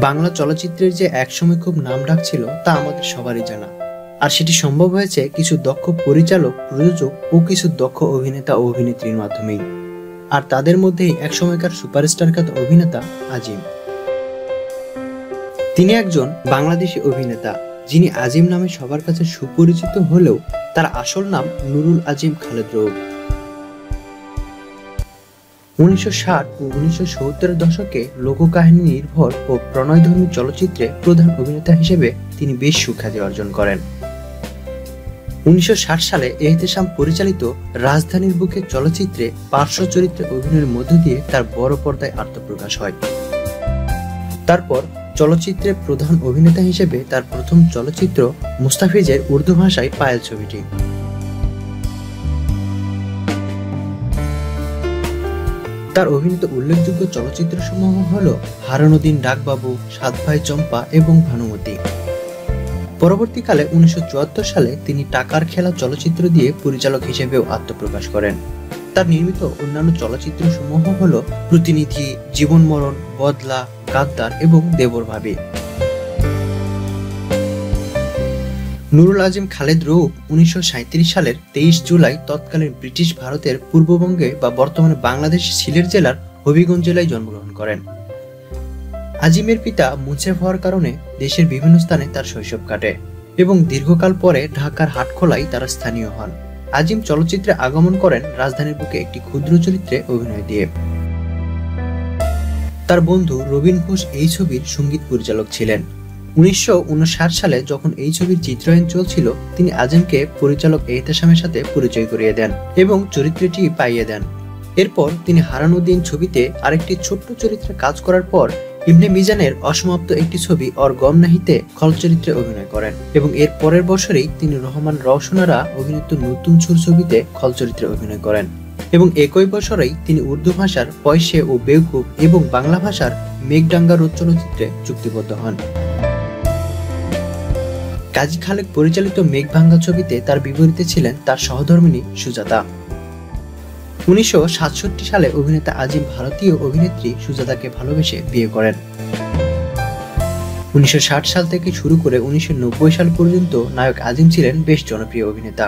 বাংলা চলচ্চিত্রের যে একসময় খুব নাম ডাক ছিল, তা আমাদের সবারই জানা। আর সেটি সম্ভব হয়েছে কিছু দক্ষ পরিচালক, প্রযোজক ও কিছু দক্ষ অভিনেতা ও অভিনেত্রীর মাধ্যমেই। আর তাদের মধ্যেই একসময়কার সুপারস্টার খ্যাত অভিনেতা আজিম। তিনি একজন বাংলাদেশি অভিনেতা, যিনি আজিম নামে সবার কাছে সুপরিচিত হলেও তার আসল নাম নুরুল আজিম খালেদ রৌফ। উনিশশো ষাট ও উনিশশো দশকে লোককাহিনী নির্ভর ও প্রণয়ধর্মী চলচ্চিত্রে প্রধান অভিনেতা হিসেবে তিনি বেশ সুখ্যাতি অর্জন করেন। উনিশশো ষাট সালে এহতেশাম পরিচালিত রাজধানীর বুকে চলচ্চিত্রে পার্শ্ব চরিত্রে অভিনয়ের মধ্য দিয়ে তার বড় পর্দায় আত্মপ্রকাশ হয়। তারপর চলচ্চিত্রে প্রধান অভিনেতা হিসেবে তার প্রথম চলচ্চিত্র মুস্তাফিজের উর্দু ভাষায় পায়েল ছবিটি। তার অভিনীত উল্লেখযোগ্য চলচ্চিত্রসমূহ হল হারানুদ্দিন ডাকবাবু সাত ভাই চম্পা এবং ভানুমতি। পরবর্তীকালে উনিশশো চুয়াত্তর সালে তিনি টাকার খেলা চলচ্চিত্র দিয়ে পরিচালক হিসেবেও আত্মপ্রকাশ করেন। তার নির্মিত অন্যান্য চলচ্চিত্র সমূহ হল প্রতিনিধি জীবন মরণ বদলা, গাদ্দার এবং দেবর ভাবি। নুরুল আজিম খালেদ রৌফ উনিশশো সালের তেইশ জুলাই তৎকালীন ব্রিটিশ ভারতের পূর্ববঙ্গে বা বর্তমানে বাংলাদেশ সিলেট জেলার হবিগঞ্জ জেলায় জন্মগ্রহণ করেন। আজিমের পিতা মুন্সেফ হওয়ার কারণে দেশের বিভিন্ন স্থানে তার শৈশব কাটে এবং দীর্ঘকাল পরে ঢাকার হাটখোলায় তারা স্থানীয় হন। আজিম চলচ্চিত্রে আগমন করেন রাজধানীর বুকে একটি ক্ষুদ্র চরিত্রে অভিনয় দিয়ে। তার বন্ধু রবীন ঘোষ এই ছবির সংগীত পরিচালক ছিলেন। উনিশশো উনষাট সালে যখন এই ছবির চিত্রায়ন চলছিল, তিনি আজিমকে পরিচালক এহতেশামের সাথে পরিচয় করিয়ে দেন এবং চরিত্রটি পাইয়ে দেন। এরপর তিনি হারানুদ্দিন ছবিতে আরেকটি ছোট্ট চরিত্রে কাজ করার পর ইবনে মিজানের অসমাপ্ত একটি ছবি অর গম নাহিতে খল চরিত্রে অভিনয় করেন এবং এর পরের বছরেই তিনি রহমান রওশনারা অভিনীত নতুন সুর ছবিতে খল চরিত্রে অভিনয় করেন এবং একই বছরেই তিনি উর্দু ভাষার পয়সে ও বেউকুব এবং বাংলা ভাষার মেঘডাঙ্গা রোদ চলচ্চিত্রে চুক্তিবদ্ধ হন। কাজী খালেক পরিচালিত মেঘভাঙ্গা ছবিতে তার বিপরীতে ছিলেন তার সহধর্মিনী সুজাতা। উনিশশো সাতষট্টি সালে অভিনেতা আজিম ভারতীয় অভিনেত্রী সুজাতাকে ভালোবেসে বিয়ে করেন। উনিশশো ষাট সাল থেকে শুরু করে উনিশশো নব্বই সাল পর্যন্ত নায়ক আজিম ছিলেন বেশ জনপ্রিয় অভিনেতা।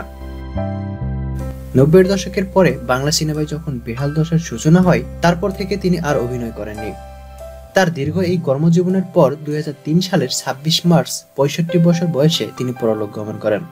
নব্বইয়ের দশকের পরে বাংলা সিনেমায় যখন বেহাল দশার সূচনা হয়, তারপর থেকে তিনি আর অভিনয় করেননি। তার দীর্ঘ এই কর্মজীবনের পর দুই হাজার তিন সালের ছাব্বিশ মার্চ পঁয়ষট্টি বছর বয়সে তিনি পরলোক গমন করেন।